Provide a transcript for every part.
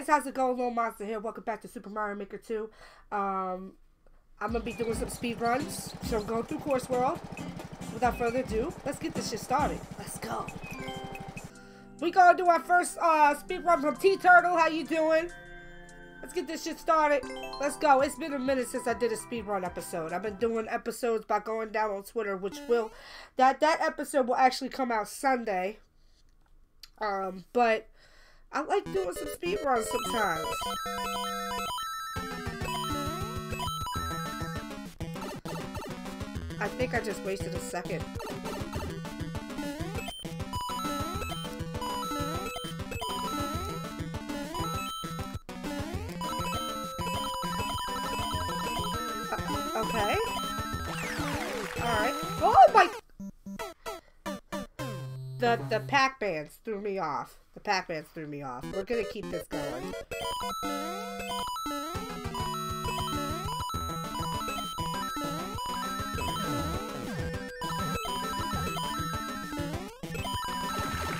guys, how's it going? Little Monster here. Welcome back to Super Mario Maker 2. Um, I'm gonna be doing some speed runs, so I'm going through Course World. Without further ado, let's get this shit started. Let's go. We gonna do our first uh, speed run from T Turtle. How you doing? Let's get this shit started. Let's go. It's been a minute since I did a speed run episode. I've been doing episodes by going down on Twitter, which will that that episode will actually come out Sunday. Um, but I like doing some speed runs sometimes. I think I just wasted a second. The, the Pac-Mans threw me off. The Pac-Mans threw me off. We're gonna keep this going.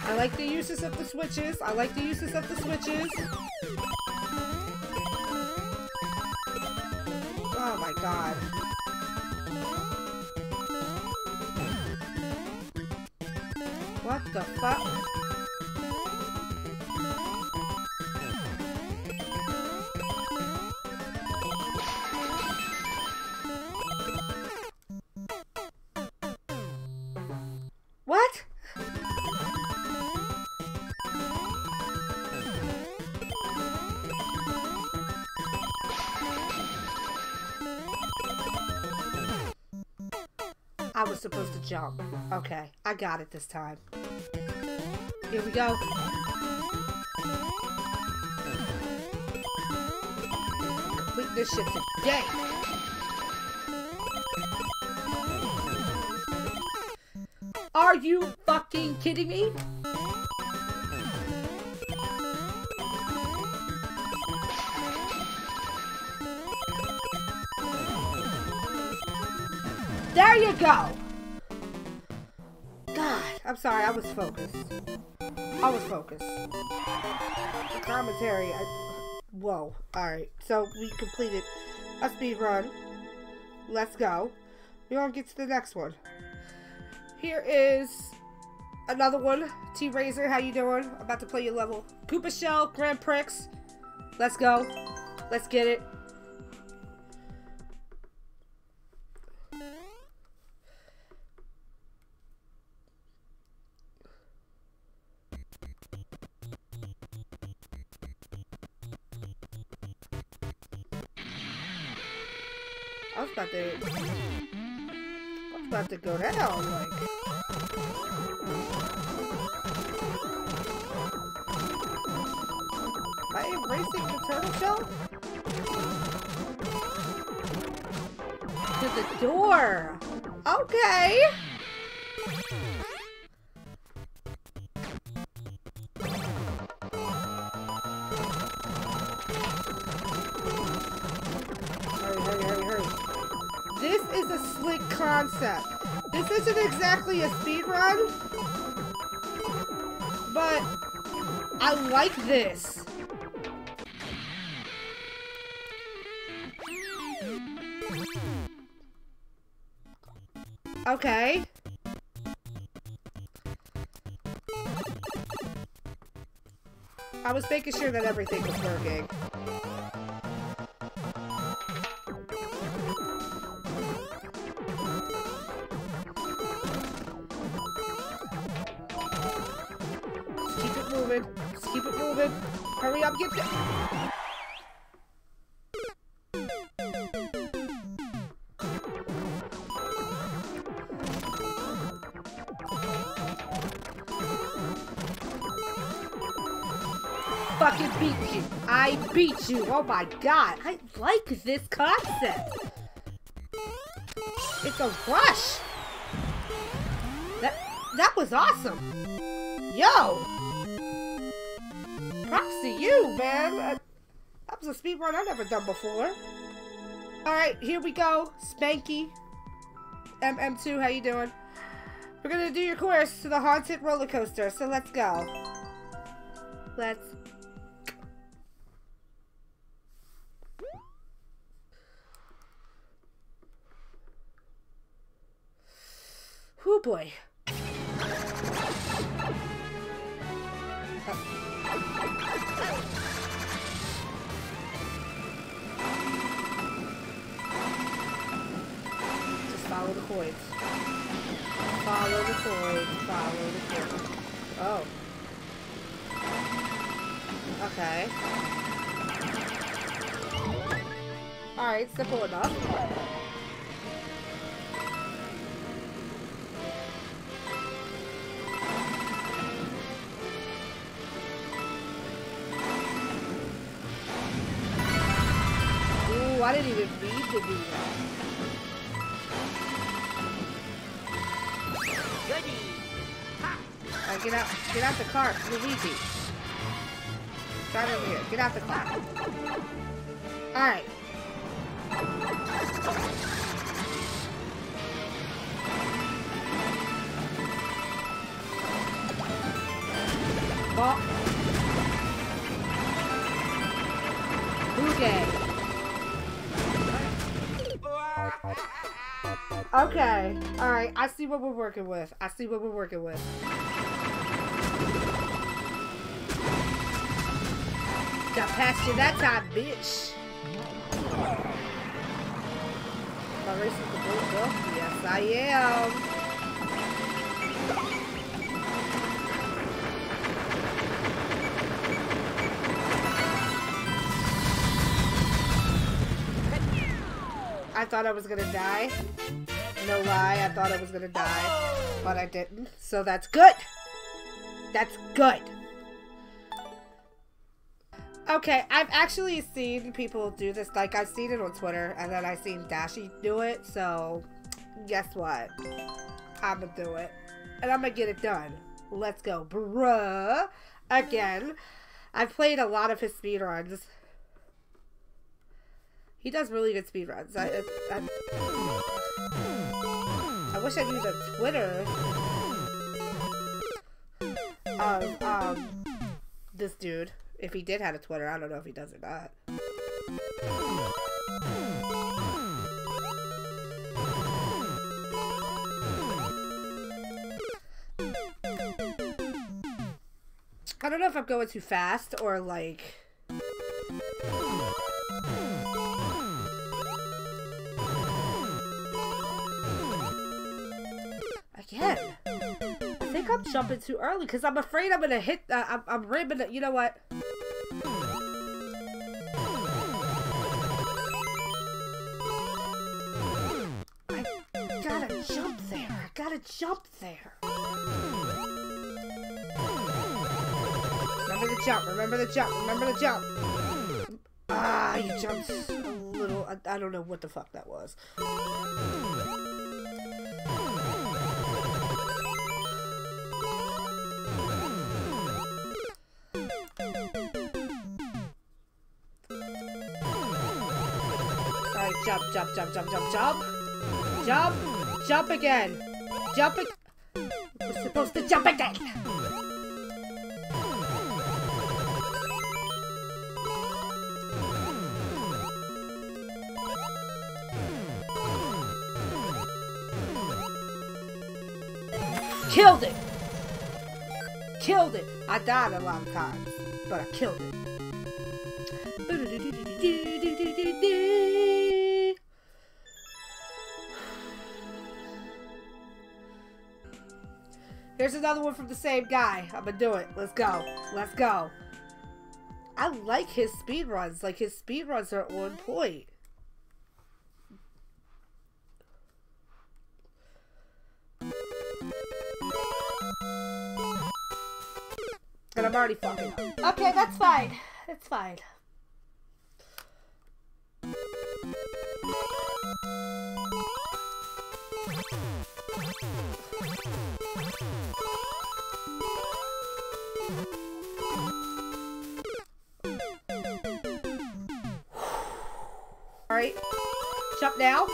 I like the uses of the switches. I like the uses of the switches. Oh my god. What the fuck? What? I was supposed to jump. Okay, I got it this time. Here we go. Complete this shit today. Are you fucking kidding me? There you go. God, I'm sorry. I was focused. I was focused. The commentary. I, whoa. All right. So we completed a speed run. Let's go. We're gonna get to the next one. Here is another one. T Razor, how you doing? About to play your level. Koopa Shell, Grand Prix. Let's go. Let's get it. To go down, like. Am I embracing the turtle shell? To the door! Okay! Concept. This isn't exactly a speed run, but I like this. Okay. I was making sure that everything was working. Moving. Hurry up, get there. Fucking beat you. I beat you. Oh my god. I like this concept. It's a rush. That that was awesome. Yo. Props to you, man. Uh, that was a speed run I never done before. Alright, here we go. Spanky. MM2, how you doing? We're gonna do your course to the haunted roller coaster, so let's go. Let's Oh boy. Follow the coins. Follow the coins. Follow the coins. Oh. Okay. Alright, simple enough. Ooh, I didn't even read to do that. Get out, get out the car, Luigi. Start over here. Get out the car. Alright. Ball. Boogie. Okay. Alright, I see what we're working with. I see what we're working with. Got past you that time, bitch. Am I racing the bullet bill? Yes, I am. I thought I was gonna die. No lie, I thought I was gonna die, but I didn't. So that's good. That's good. Okay, I've actually seen people do this. Like, I've seen it on Twitter, and then I've seen Dashi do it. So, guess what? I'm gonna do it. And I'm gonna get it done. Let's go. Bruh. Again, I've played a lot of his speedruns. He does really good speedruns. I, I, I wish I knew the Twitter of um this dude. If he did have a Twitter, I don't know if he does or not. I don't know if I'm going too fast or like. I think I'm jumping too early because I'm afraid I'm gonna hit. Uh, I'm, I'm ribbing it. You know what? I gotta jump there. I gotta jump there. Remember the jump. Remember the jump. Remember the jump. Ah, you jumped a little. I, I don't know what the fuck that was. Jump, jump, jump, jump, jump, jump. Jump, again. Jump ag- We're supposed to jump again. Killed it! Killed it! I died a lot of times, but I killed it. Another one from the same guy. I'm gonna do it. Let's go. Let's go. I like his speed runs. Like his speed runs are on point. And I'm already fucking up. Okay, that's fine. It's fine. Alright. Jump now.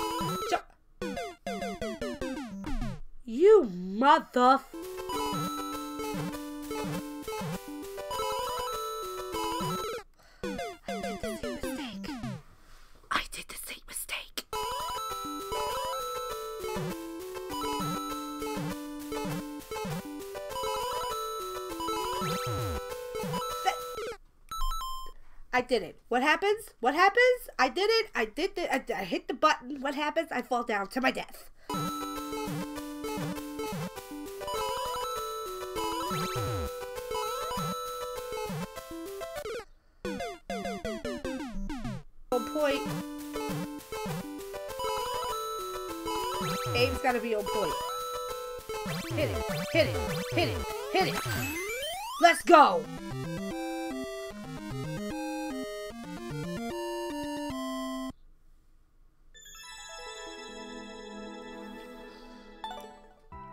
Jump. You mother. I did the same mistake. I did the same mistake. I did it. What happens? What happens? I did it. I did it. I, I hit the button. What happens? I fall down to my death. Oh, on point. Aim's gotta be on point. Hit it, hit it, hit it, hit it. Let's go!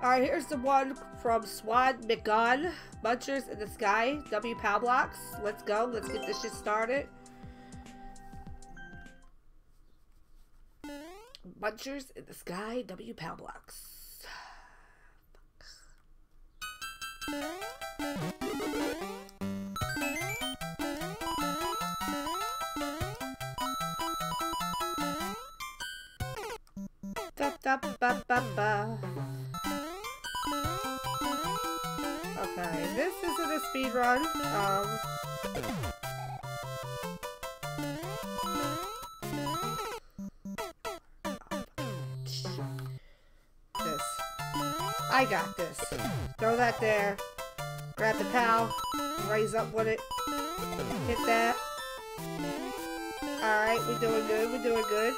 Alright, here's the one from Swan McGon. Munchers in the Sky, W Pow Blocks. Let's go. Let's get this shit started. Munchers in the Sky, W Pow Blocks. Da, da, ba, ba, ba. Okay, this isn't a speed run. Um, this. I got this. Throw that there. Grab the pal. Raise up with it. Hit that. Alright, we're doing good. We're doing good.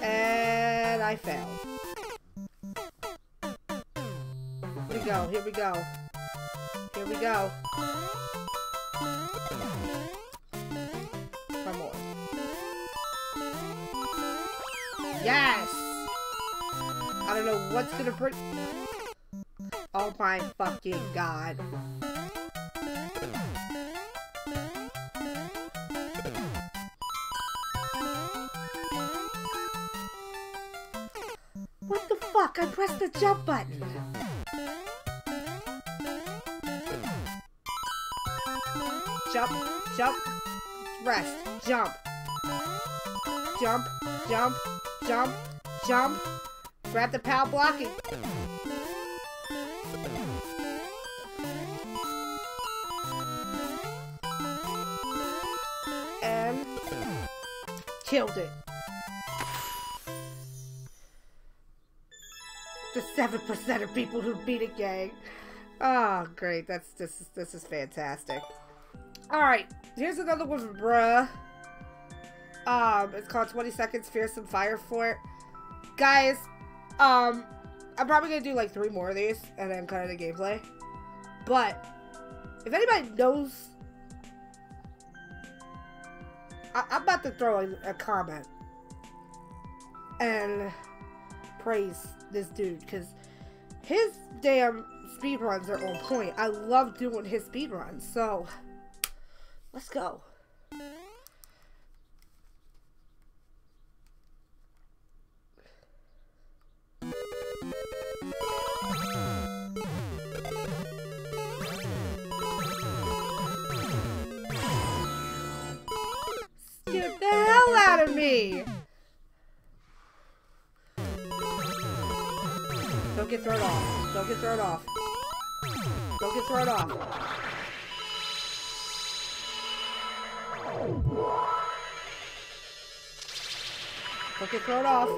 And I failed. Here we go. Here we go. Here we go. Come on. Yes! I don't know what's gonna print. Oh my fucking god. What the fuck? I pressed the jump button. Jump, jump, rest, jump. Jump, jump, jump, jump. Grab the pal blocking. And killed it. The seven percent of people who beat a gang. Oh, great! That's this is this is fantastic. All right, here's another one from Bruh. Um, it's called 20 Seconds Fearsome Fire Fort. Guys, um, I'm probably gonna do like three more of these and then cut of the gameplay. But if anybody knows, I am about to throw a, a comment and praise this dude because his damn speed runs are on point. I love doing his speed runs, so let's go. Don't get thrown off.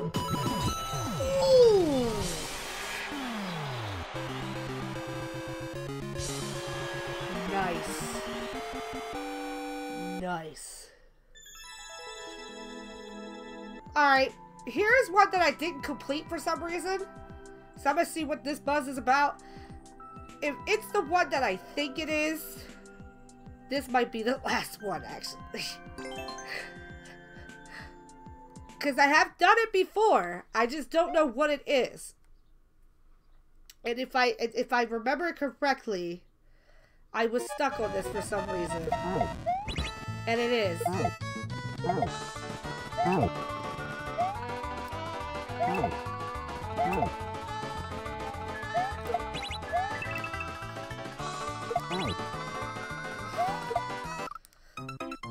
Ooh. Nice. Nice. Alright, here's one that I didn't complete for some reason. So I'm gonna see what this buzz is about. If it's the one that I think it is, this might be the last one, actually. Because I have done it before. I just don't know what it is. And if I if I remember correctly, I was stuck on this for some reason. And it is.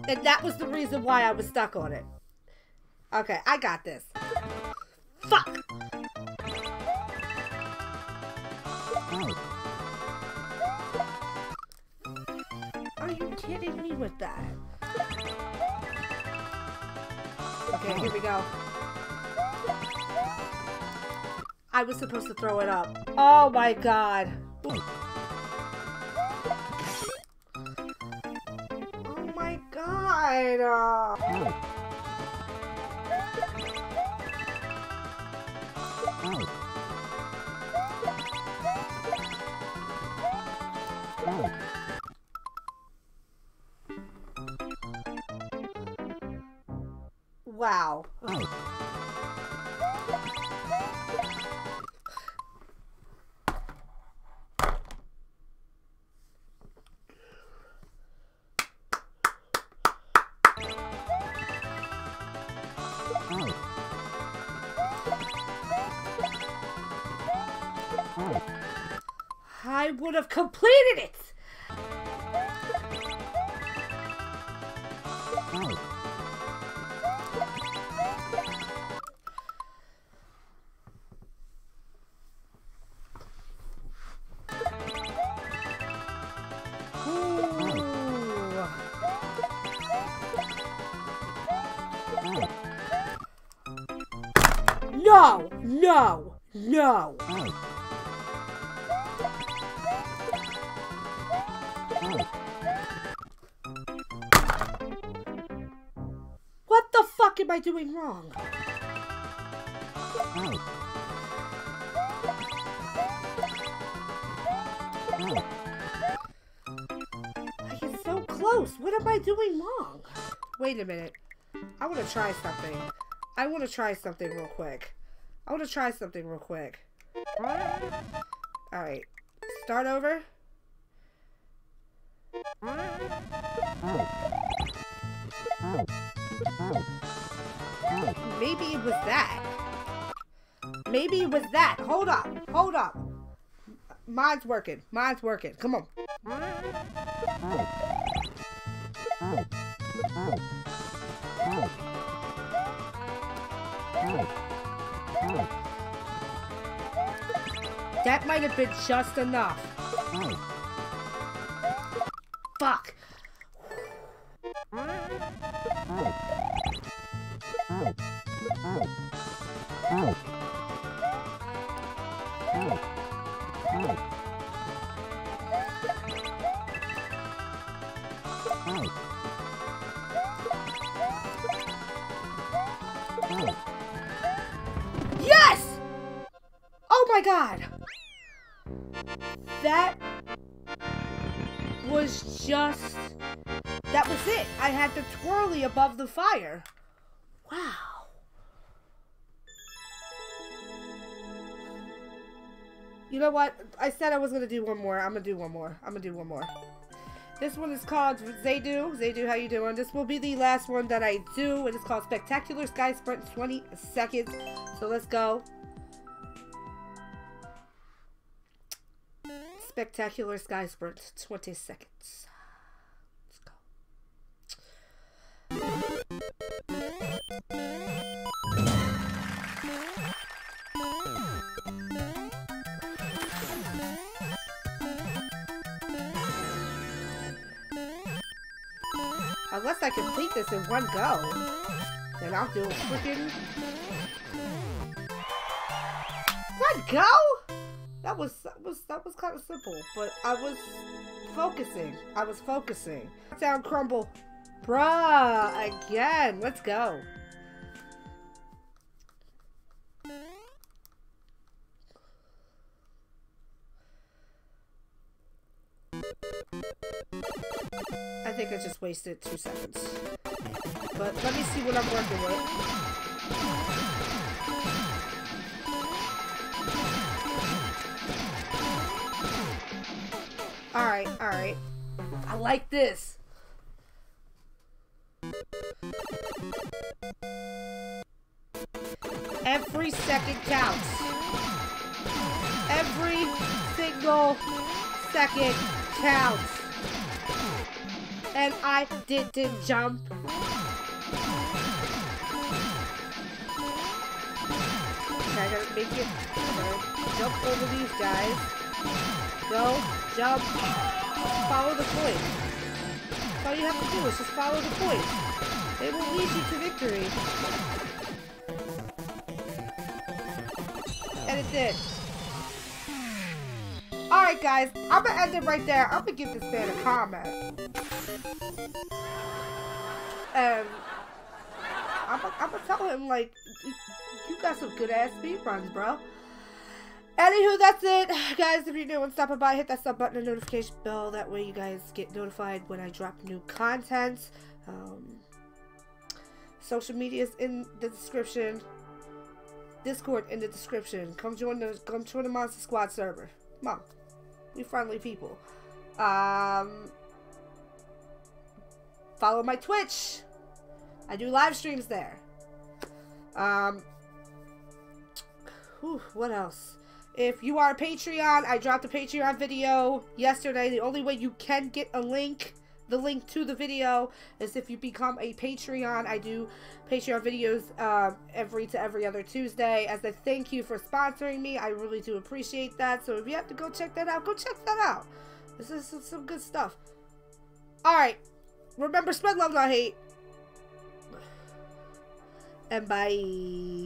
And that was the reason why I was stuck on it. Okay, I got this. Fuck! Oh. Are you kidding me with that? Okay, here we go. I was supposed to throw it up. Oh my god. Oh my god. Would have completed it! Oh. No! No! No! Fuck am I doing wrong? Oh. I get so close. What am I doing wrong? Wait a minute. I want to try something. I want to try something real quick. I want to try something real quick. Alright. Start over. Oh. Maybe it was that. Maybe it was that. Hold up. Hold up. Mine's working. Mine's working. Come on. That might have been just enough. Was just... That was it. I had the twirly above the fire. Wow. You know what? I said I was going to do one more. I'm going to do one more. I'm going to do one more. This one is called Zaydu. Zaydu, how you doing? This will be the last one that I do. It is called Spectacular Sky Sprint 20 seconds. So let's go. Spectacular Sky Sprint 20 seconds. Let's go. Unless I complete this in one go, then I'll do a freaking one go. That was that was kind of simple, but I was focusing. I was focusing. Down crumble, bruh. Again, let's go. I think I just wasted two seconds. But let me see what I'm working with. I like this. Every second counts. Every single second counts. And I didn't jump. I gotta make it. Jump over these guys. Go, jump, follow the point. That's all you have to do is just follow the point. It will lead you to victory. And it did. Alright guys, I'm gonna end it right there. I'm gonna give this man a comment. And I'm gonna tell him like, you got some good ass speed runs, bro. Anywho, that's it. Guys, if you're new and stopping by, hit that sub button and notification bell. That way you guys get notified when I drop new content. Um, social media is in the description. Discord in the description. Come join the come join the Monster Squad server. Come on. We friendly people. Um follow my Twitch. I do live streams there. Um whew, what else? If you are a Patreon, I dropped a Patreon video yesterday. The only way you can get a link, the link to the video, is if you become a Patreon. I do Patreon videos uh, every to every other Tuesday as a thank you for sponsoring me. I really do appreciate that. So if you have to go check that out, go check that out. This is some good stuff. Alright. Remember, spread love, not hate. And bye.